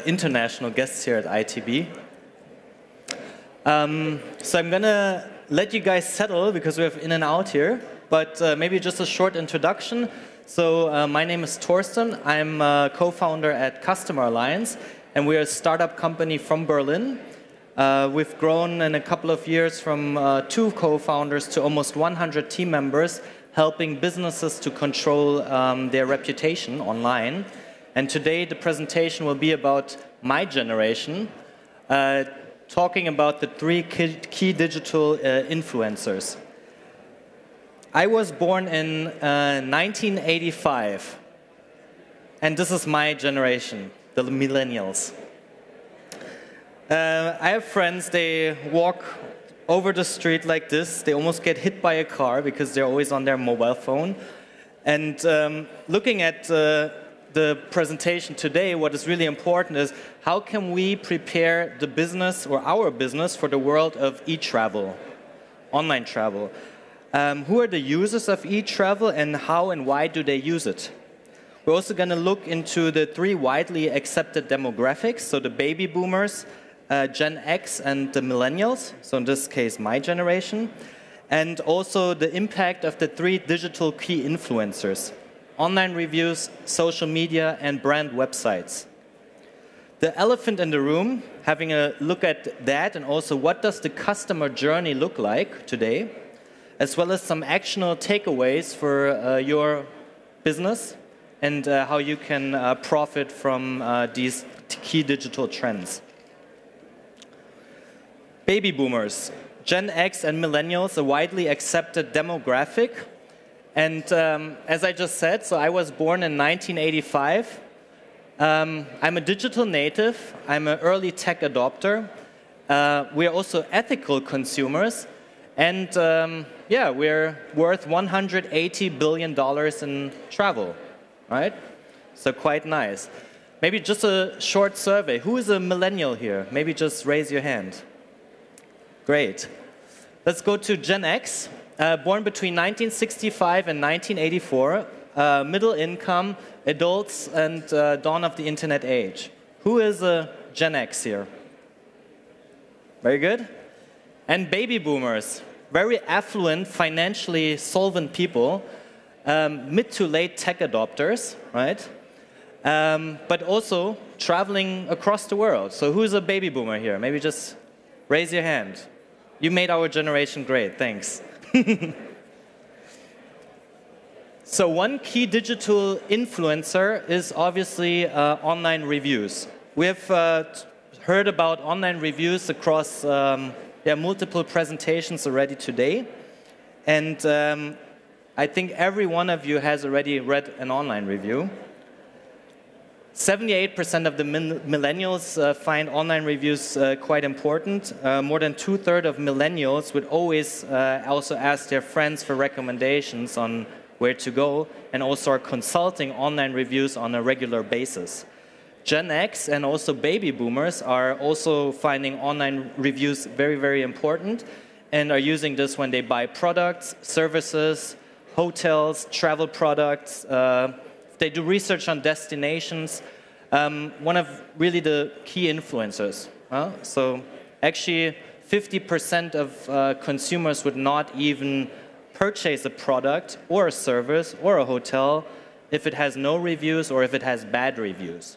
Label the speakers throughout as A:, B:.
A: international guests here at ITB. Um, so I'm gonna let you guys settle because we have in and out here, but uh, maybe just a short introduction. So uh, my name is Torsten. I'm a co-founder at Customer Alliance, and we're a startup company from Berlin. Uh, we've grown in a couple of years from uh, two co-founders to almost 100 team members, helping businesses to control um, their reputation online. And today the presentation will be about my generation, uh, talking about the three key, key digital uh, influencers. I was born in uh, 1985, and this is my generation, the millennials. Uh, I have friends, they walk over the street like this, they almost get hit by a car because they're always on their mobile phone. And um, looking at uh, the presentation today, what is really important is how can we prepare the business or our business for the world of e-travel, online travel. Um, who are the users of e-travel and how and why do they use it? We're also going to look into the three widely accepted demographics, so the baby boomers, uh, Gen X, and the millennials, so in this case, my generation, and also the impact of the three digital key influencers, online reviews, social media, and brand websites. The elephant in the room, having a look at that and also what does the customer journey look like today, as well as some actionable takeaways for uh, your business and uh, how you can uh, profit from uh, these key digital trends. Baby boomers, Gen X and millennials, a widely accepted demographic and um, as I just said, so I was born in 1985. Um, I'm a digital native. I'm an early tech adopter. Uh, we're also ethical consumers. And um, yeah, we're worth $180 billion in travel, right? So quite nice. Maybe just a short survey. Who is a millennial here? Maybe just raise your hand. Great. Let's go to Gen X uh, born between 1965 and 1984, uh, middle income, adults, and uh, dawn of the internet age. Who is a Gen X here? Very good. And baby boomers, very affluent, financially solvent people, um, mid to late tech adopters, right? Um, but also traveling across the world. So who's a baby boomer here? Maybe just raise your hand. You made our generation great, thanks. So one key digital influencer is obviously uh, online reviews. We have uh, heard about online reviews across um, yeah, multiple presentations already today. And um, I think every one of you has already read an online review. 78% of the millennials uh, find online reviews uh, quite important. Uh, more than two-thirds of millennials would always uh, also ask their friends for recommendations on where to go and also are consulting online reviews on a regular basis. Gen X and also baby boomers are also finding online reviews very, very important and are using this when they buy products, services, hotels, travel products, uh, they do research on destinations. Um, one of really the key influencers. Huh? So actually, 50% of uh, consumers would not even purchase a product or a service or a hotel if it has no reviews or if it has bad reviews.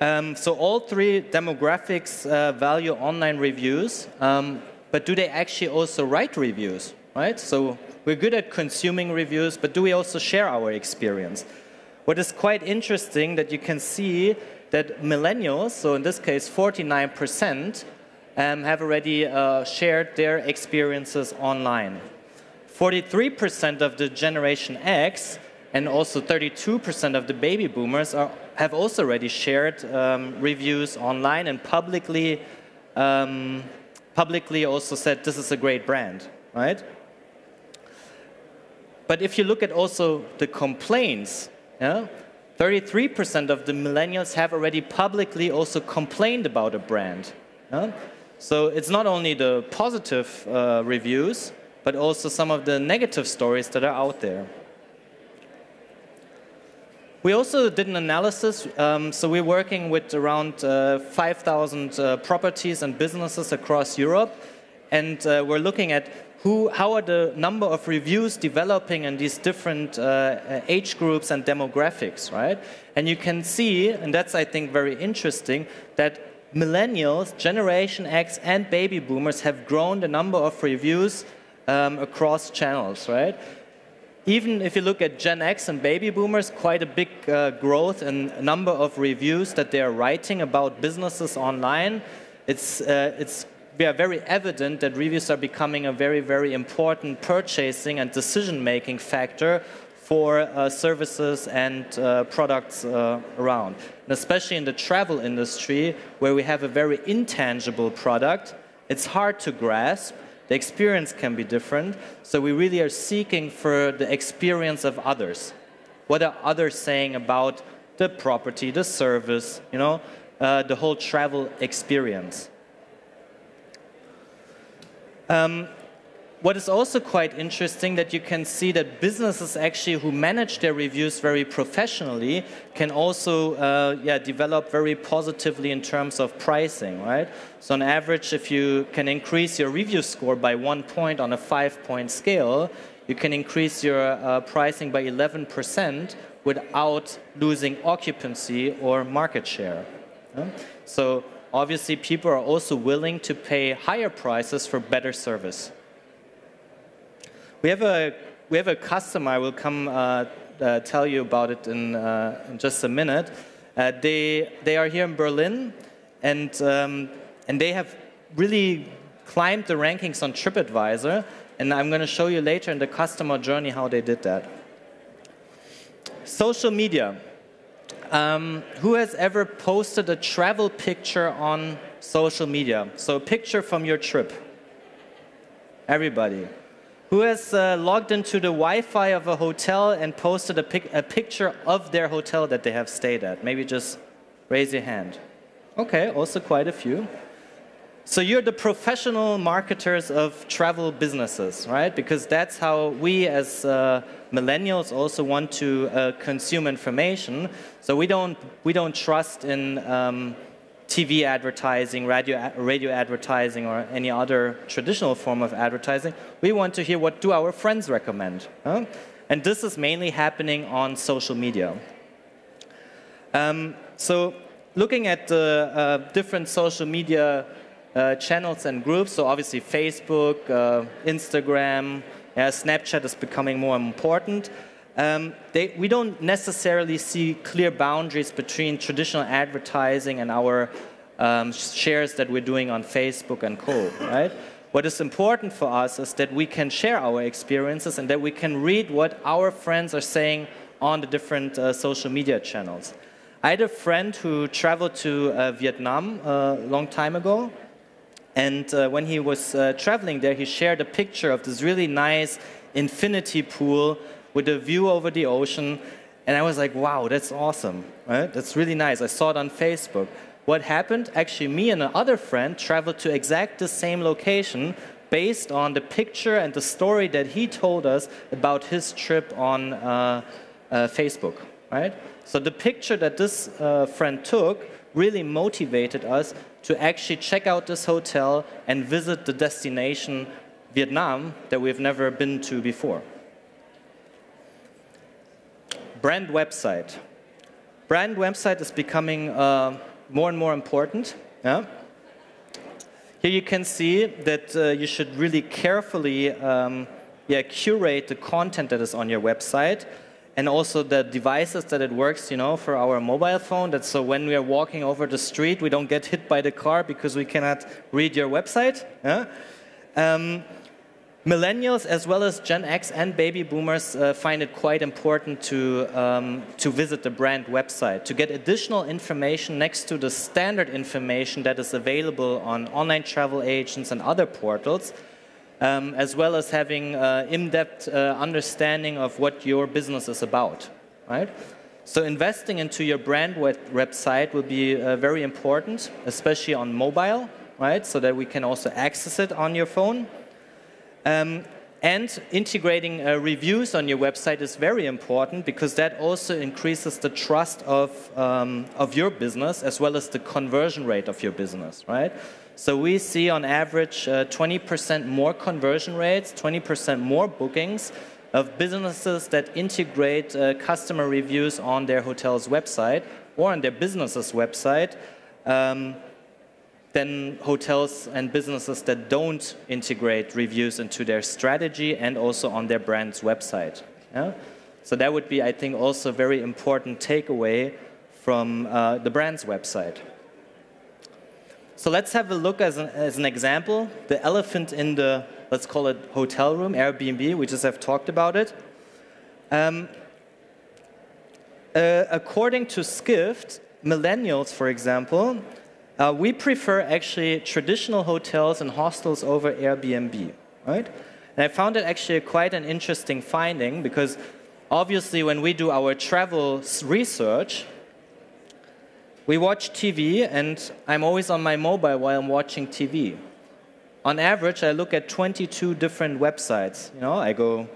A: Um, so all three demographics uh, value online reviews, um, but do they actually also write reviews, right? So we're good at consuming reviews, but do we also share our experience? What is quite interesting that you can see that millennials, so in this case 49%, um, have already uh, shared their experiences online. 43% of the Generation X and also 32% of the baby boomers are, have also already shared um, reviews online and publicly, um, publicly also said this is a great brand, right? But if you look at also the complaints, 33% of the millennials have already publicly also complained about a brand. Yeah? So it's not only the positive uh, reviews, but also some of the negative stories that are out there. We also did an analysis. Um, so we're working with around uh, 5,000 uh, properties and businesses across Europe. And uh, we're looking at who, how are the number of reviews developing in these different uh, age groups and demographics, right? And you can see, and that's I think very interesting, that millennials, Generation X, and baby boomers have grown the number of reviews um, across channels, right? Even if you look at Gen X and baby boomers, quite a big uh, growth in number of reviews that they are writing about businesses online. It's, uh, it's very evident that reviews are becoming a very, very important purchasing and decision-making factor for uh, services and uh, products uh, around. And especially in the travel industry, where we have a very intangible product, it's hard to grasp. The experience can be different. So we really are seeking for the experience of others. What are others saying about the property, the service, you know, uh, the whole travel experience? Um, what is also quite interesting that you can see that businesses actually who manage their reviews very professionally can also uh, yeah, develop very positively in terms of pricing, right? So on average, if you can increase your review score by one point on a five point scale, you can increase your uh, pricing by 11% without losing occupancy or market share. Yeah? So obviously people are also willing to pay higher prices for better service. We have a we have a customer. I will come uh, uh, tell you about it in, uh, in just a minute. Uh, they they are here in Berlin, and um, and they have really climbed the rankings on TripAdvisor. And I'm going to show you later in the customer journey how they did that. Social media. Um, who has ever posted a travel picture on social media? So a picture from your trip. Everybody. Who has uh, logged into the Wi-Fi of a hotel and posted a, pic a picture of their hotel that they have stayed at? Maybe just raise your hand. Okay, also quite a few. So you're the professional marketers of travel businesses, right? Because that's how we as uh, millennials also want to uh, consume information. So we don't, we don't trust in um, TV advertising, radio, radio advertising, or any other traditional form of advertising. We want to hear what do our friends recommend. Huh? And this is mainly happening on social media. Um, so looking at the uh, different social media channels and groups, so obviously Facebook, uh, Instagram, yeah, Snapchat is becoming more important. Um, they, we don't necessarily see clear boundaries between traditional advertising and our um, shares that we're doing on Facebook and co. Right? What is important for us is that we can share our experiences and that we can read what our friends are saying on the different uh, social media channels. I had a friend who traveled to uh, Vietnam uh, a long time ago, and uh, when he was uh, traveling there, he shared a picture of this really nice infinity pool with a view over the ocean. And I was like, wow, that's awesome, right? That's really nice. I saw it on Facebook. What happened? Actually, me and another friend traveled to exact the same location based on the picture and the story that he told us about his trip on uh, uh, Facebook, right? So the picture that this uh, friend took really motivated us to actually check out this hotel and visit the destination Vietnam that we've never been to before. Brand website. Brand website is becoming uh, more and more important. Yeah? Here you can see that uh, you should really carefully um, yeah, curate the content that is on your website and also the devices that it works, you know, for our mobile phone. That so when we are walking over the street, we don't get hit by the car because we cannot read your website. Yeah? Um, Millennials, as well as Gen X and baby boomers, uh, find it quite important to, um, to visit the brand website to get additional information next to the standard information that is available on online travel agents and other portals, um, as well as having uh, in-depth uh, understanding of what your business is about. Right? So investing into your brand website will be uh, very important, especially on mobile, right? So that we can also access it on your phone. Um, And integrating uh, reviews on your website is very important because that also increases the trust of, um, of your business as well as the conversion rate of your business, right? So we see on average 20% uh, more conversion rates, 20% more bookings of businesses that integrate uh, customer reviews on their hotel's website or on their business's website. Um, than hotels and businesses that don't integrate reviews into their strategy and also on their brand's website. Yeah? So that would be, I think, also a very important takeaway from uh, the brand's website. So let's have a look as an, as an example, the elephant in the, let's call it hotel room, Airbnb, we just have talked about it. Um, uh, according to Skift, millennials, for example, uh, we prefer actually traditional hotels and hostels over Airbnb, right? And I found it actually quite an interesting finding because obviously when we do our travel research, we watch TV and I'm always on my mobile while I'm watching TV. On average, I look at 22 different websites. You know, I go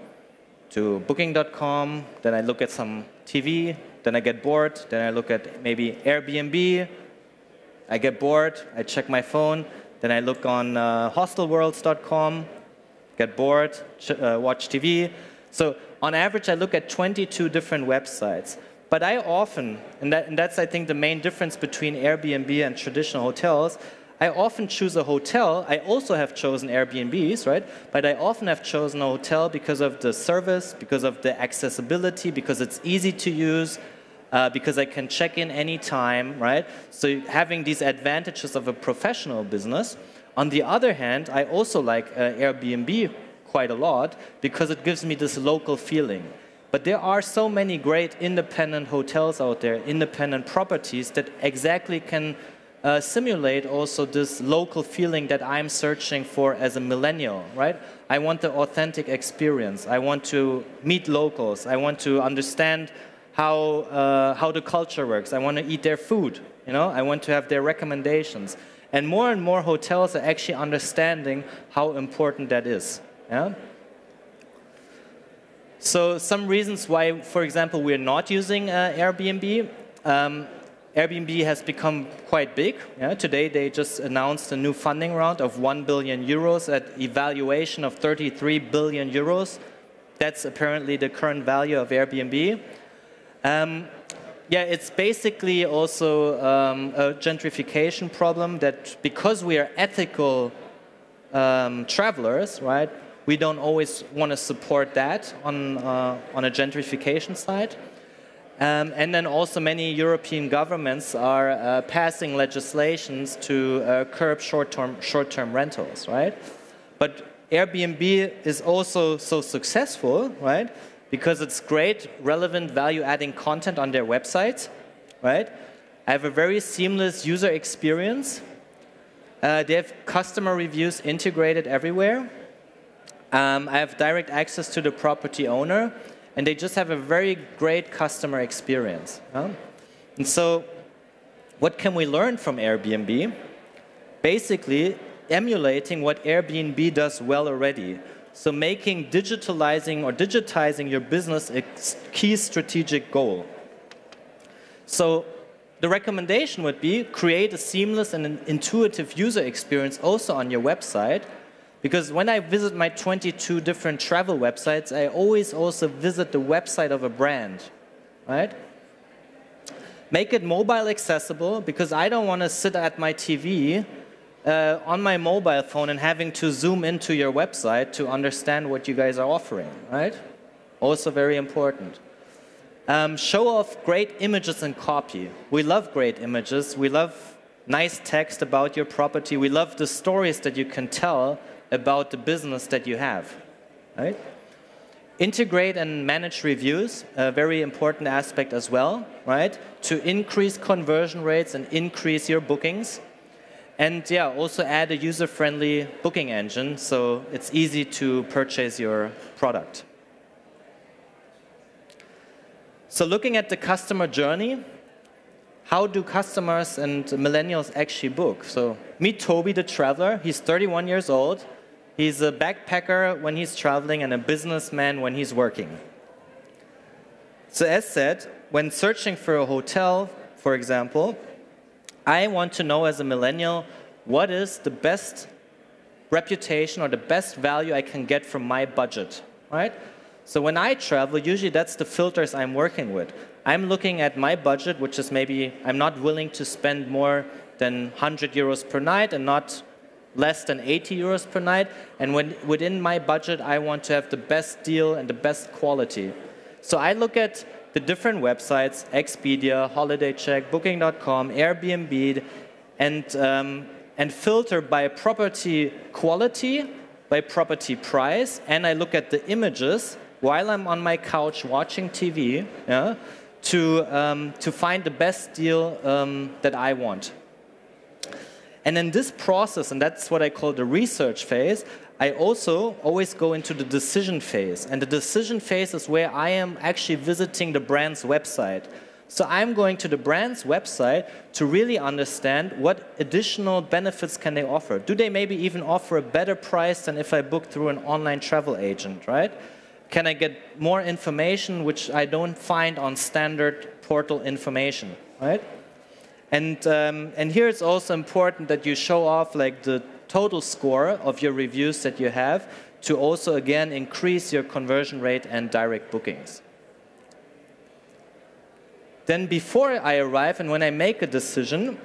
A: to booking.com, then I look at some TV, then I get bored, then I look at maybe Airbnb, I get bored, I check my phone, then I look on uh, hostelworlds.com, get bored, uh, watch TV. So on average, I look at 22 different websites. But I often, and, that, and that's I think the main difference between Airbnb and traditional hotels, I often choose a hotel. I also have chosen Airbnbs, right? But I often have chosen a hotel because of the service, because of the accessibility, because it's easy to use, uh, because I can check in anytime, right? So having these advantages of a professional business. On the other hand, I also like uh, Airbnb quite a lot because it gives me this local feeling. But there are so many great independent hotels out there, independent properties that exactly can uh, simulate also this local feeling that I'm searching for as a millennial, right? I want the authentic experience. I want to meet locals. I want to understand how, uh, how the culture works. I want to eat their food. You know, I want to have their recommendations. And more and more hotels are actually understanding how important that is. Yeah? So some reasons why, for example, we're not using uh, Airbnb. Um, Airbnb has become quite big. Yeah? Today they just announced a new funding round of 1 billion euros at evaluation of 33 billion euros. That's apparently the current value of Airbnb. Um, yeah, it's basically also um, a gentrification problem that because we are ethical um, travelers, right, we don't always want to support that on, uh, on a gentrification side. Um, and then also many European governments are uh, passing legislations to uh, curb short-term short-term rentals, right? But Airbnb is also so successful, right? because it's great, relevant, value-adding content on their website, right? I have a very seamless user experience. Uh, they have customer reviews integrated everywhere. Um, I have direct access to the property owner, and they just have a very great customer experience. Huh? And so, what can we learn from Airbnb? Basically, emulating what Airbnb does well already. So making digitalizing or digitizing your business a key strategic goal. So the recommendation would be create a seamless and an intuitive user experience also on your website. Because when I visit my 22 different travel websites, I always also visit the website of a brand, right? Make it mobile accessible because I don't want to sit at my TV uh, on my mobile phone and having to zoom into your website to understand what you guys are offering, right? Also very important. Um, show off great images and copy. We love great images. We love nice text about your property. We love the stories that you can tell about the business that you have, right? Integrate and manage reviews, a very important aspect as well, right? To increase conversion rates and increase your bookings. And yeah, also add a user-friendly booking engine so it's easy to purchase your product. So looking at the customer journey, how do customers and millennials actually book? So meet Toby the traveler. He's 31 years old. He's a backpacker when he's traveling and a businessman when he's working. So as said, when searching for a hotel, for example, I want to know as a millennial what is the best reputation or the best value I can get from my budget, right? So when I travel, usually that's the filters I'm working with. I'm looking at my budget, which is maybe I'm not willing to spend more than 100 euros per night and not less than 80 euros per night. And when, within my budget, I want to have the best deal and the best quality. So I look at the different websites, Expedia, Holiday Check, Booking.com, Airbnb, and, um, and filter by property quality, by property price, and I look at the images while I'm on my couch watching TV yeah, to, um, to find the best deal um, that I want. And in this process, and that's what I call the research phase, I also always go into the decision phase. And the decision phase is where I am actually visiting the brand's website. So I'm going to the brand's website to really understand what additional benefits can they offer. Do they maybe even offer a better price than if I book through an online travel agent, right? Can I get more information which I don't find on standard portal information, right? And, um, and here it's also important that you show off like the total score of your reviews that you have to also again increase your conversion rate and direct bookings. Then before I arrive and when I make a decision,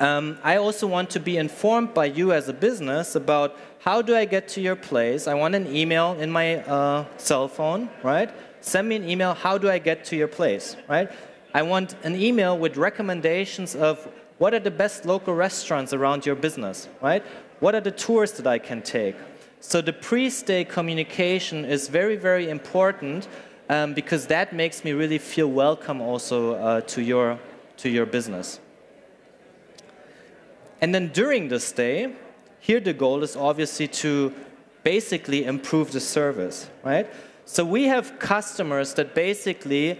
A: um, I also want to be informed by you as a business about how do I get to your place. I want an email in my uh, cell phone, right? Send me an email, how do I get to your place, right? I want an email with recommendations of what are the best local restaurants around your business, right? What are the tours that I can take? So the pre-stay communication is very, very important um, because that makes me really feel welcome also uh, to, your, to your business. And then during the stay, here the goal is obviously to basically improve the service, right? So we have customers that basically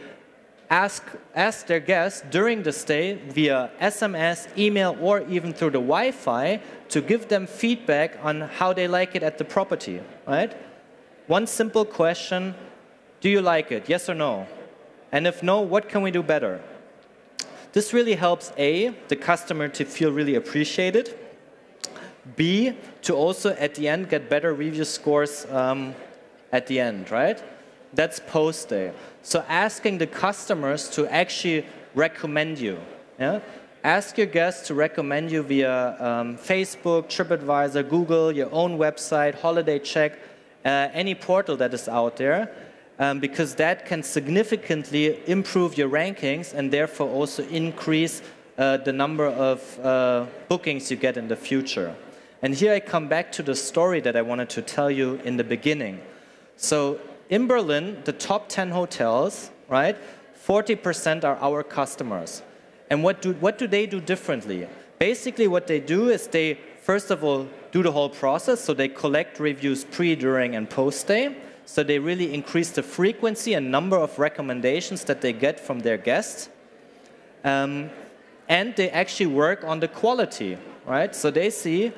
A: ask, ask their guests during the stay via SMS, email, or even through the Wi-Fi to give them feedback on how they like it at the property, right? One simple question, do you like it, yes or no? And if no, what can we do better? This really helps A, the customer to feel really appreciated, B, to also at the end get better review scores um, at the end, right? That's post day. So asking the customers to actually recommend you. Yeah? Ask your guests to recommend you via um, Facebook, TripAdvisor, Google, your own website, Holiday Check, uh, any portal that is out there, um, because that can significantly improve your rankings and therefore also increase uh, the number of uh, bookings you get in the future. And here I come back to the story that I wanted to tell you in the beginning. So in Berlin, the top 10 hotels, right, 40% are our customers. And what do, what do they do differently? Basically, what they do is they, first of all, do the whole process. So they collect reviews pre, during, and post stay. So they really increase the frequency and number of recommendations that they get from their guests. Um, and they actually work on the quality, right? So they see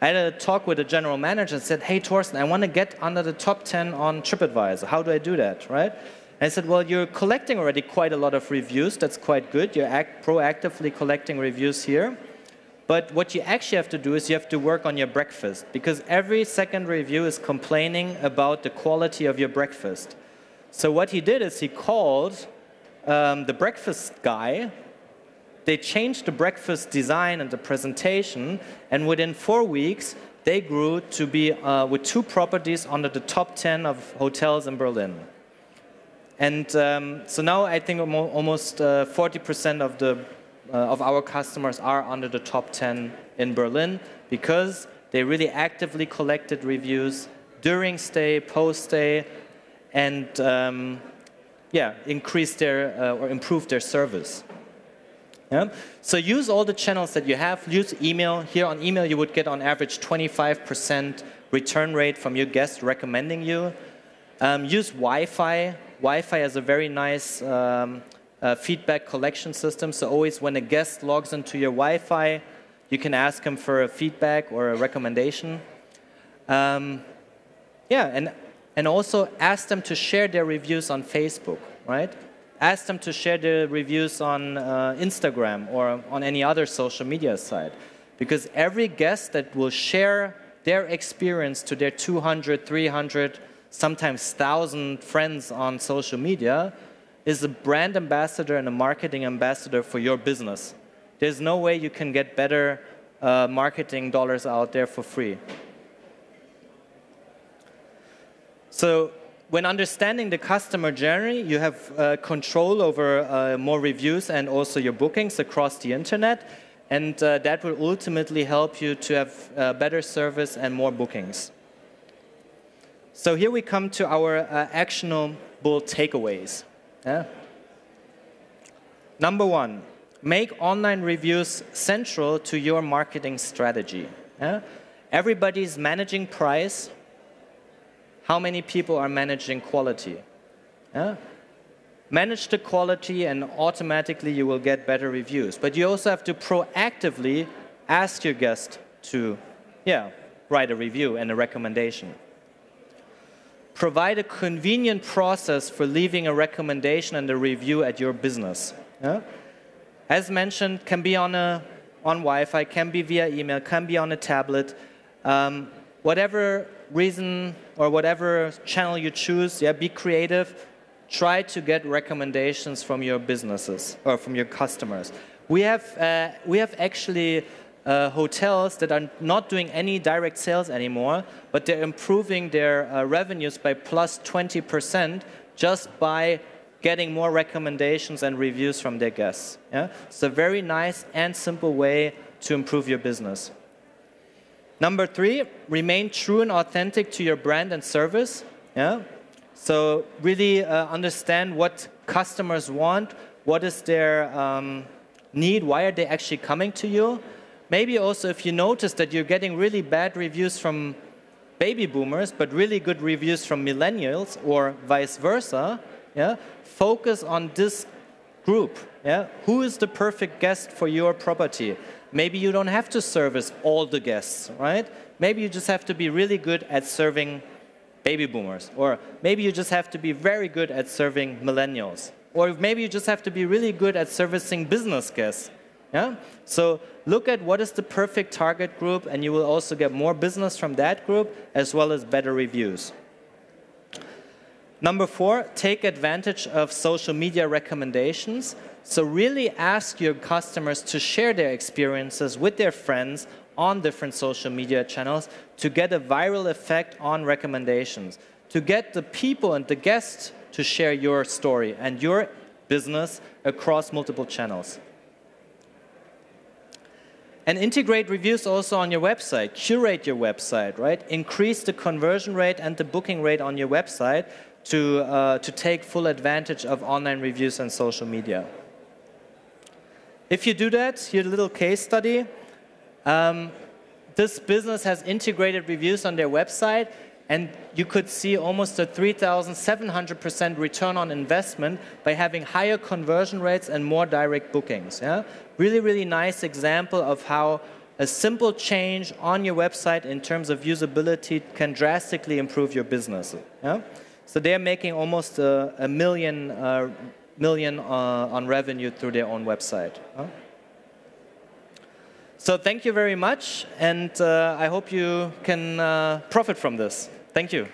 A: I had a talk with a general manager and said, hey, Torsten, I want to get under the top 10 on TripAdvisor. How do I do that, right? And I said, well, you're collecting already quite a lot of reviews. That's quite good. You're act proactively collecting reviews here. But what you actually have to do is you have to work on your breakfast because every second review is complaining about the quality of your breakfast. So what he did is he called um, the breakfast guy they changed the breakfast design and the presentation, and within four weeks, they grew to be uh, with two properties under the top 10 of hotels in Berlin. And um, so now I think almost 40% uh, of, the, uh, of our customers are under the top 10 in Berlin because they really actively collected reviews during stay, post stay, and um, yeah, increased their uh, or improved their service. Yeah? So use all the channels that you have. Use email. Here on email, you would get on average 25% return rate from your guests recommending you. Um, use Wi-Fi. Wi-Fi has a very nice um, uh, feedback collection system. So always when a guest logs into your Wi-Fi, you can ask him for a feedback or a recommendation. Um, yeah, and, and also ask them to share their reviews on Facebook, right? Ask them to share their reviews on uh, Instagram or on any other social media site. Because every guest that will share their experience to their 200, 300, sometimes 1,000 friends on social media is a brand ambassador and a marketing ambassador for your business. There's no way you can get better uh, marketing dollars out there for free. So when understanding the customer journey, you have uh, control over uh, more reviews and also your bookings across the internet. And uh, that will ultimately help you to have uh, better service and more bookings. So here we come to our uh, actionable takeaways. Yeah? Number one, make online reviews central to your marketing strategy. Yeah? Everybody's managing price, how many people are managing quality. Yeah? Manage the quality and automatically you will get better reviews. But you also have to proactively ask your guest to yeah, write a review and a recommendation. Provide a convenient process for leaving a recommendation and a review at your business. Yeah? As mentioned, can be on, a, on Wi-Fi, can be via email, can be on a tablet. Um, whatever reason or whatever channel you choose, yeah, be creative. Try to get recommendations from your businesses or from your customers. We have, uh, we have actually uh, hotels that are not doing any direct sales anymore, but they're improving their uh, revenues by plus 20% just by getting more recommendations and reviews from their guests. Yeah? It's a very nice and simple way to improve your business. Number three, remain true and authentic to your brand and service. Yeah? So really uh, understand what customers want, what is their um, need, why are they actually coming to you. Maybe also if you notice that you're getting really bad reviews from baby boomers, but really good reviews from millennials or vice versa, yeah? focus on this group. Yeah? Who is the perfect guest for your property? Maybe you don't have to service all the guests, right? Maybe you just have to be really good at serving baby boomers. Or maybe you just have to be very good at serving millennials. Or maybe you just have to be really good at servicing business guests. Yeah? So look at what is the perfect target group and you will also get more business from that group as well as better reviews. Number four, take advantage of social media recommendations. So really ask your customers to share their experiences with their friends on different social media channels to get a viral effect on recommendations, to get the people and the guests to share your story and your business across multiple channels. And integrate reviews also on your website. Curate your website, right? Increase the conversion rate and the booking rate on your website to, uh, to take full advantage of online reviews and social media. If you do that, a little case study. Um, this business has integrated reviews on their website, and you could see almost a 3,700% return on investment by having higher conversion rates and more direct bookings. Yeah? Really, really nice example of how a simple change on your website in terms of usability can drastically improve your business. Yeah? So they're making almost a, a million uh, million uh, on revenue through their own website. Huh? So thank you very much, and uh, I hope you can uh, profit from this. Thank you.